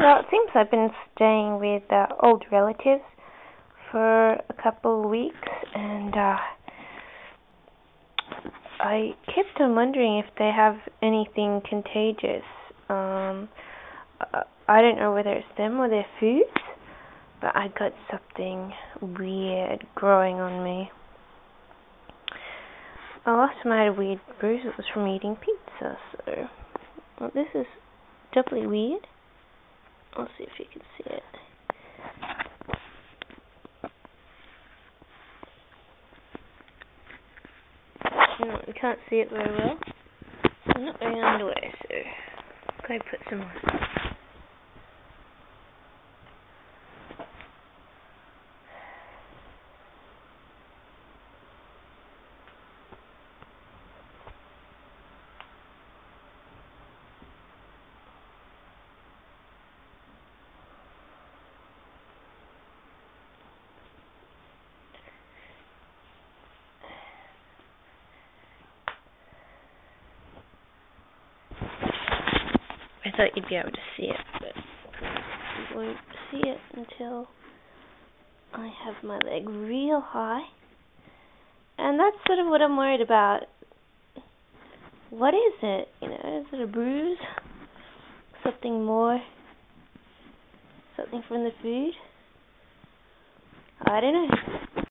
Well, it seems I've been staying with uh, old relatives for a couple of weeks, and uh, I kept on wondering if they have anything contagious. Um, I don't know whether it's them or their foods, but I got something weird growing on me. The last time I had a weird bruise, it was from eating pizza, so well, this is doubly weird. I'll see if you can see it. No, you can't see it very well. I'm not wearing underwear, so go put some on. Thought you'd be able to see it, but you won't see it until I have my leg real high. And that's sort of what I'm worried about. What is it? You know, is it a bruise? Something more? Something from the food? I don't know.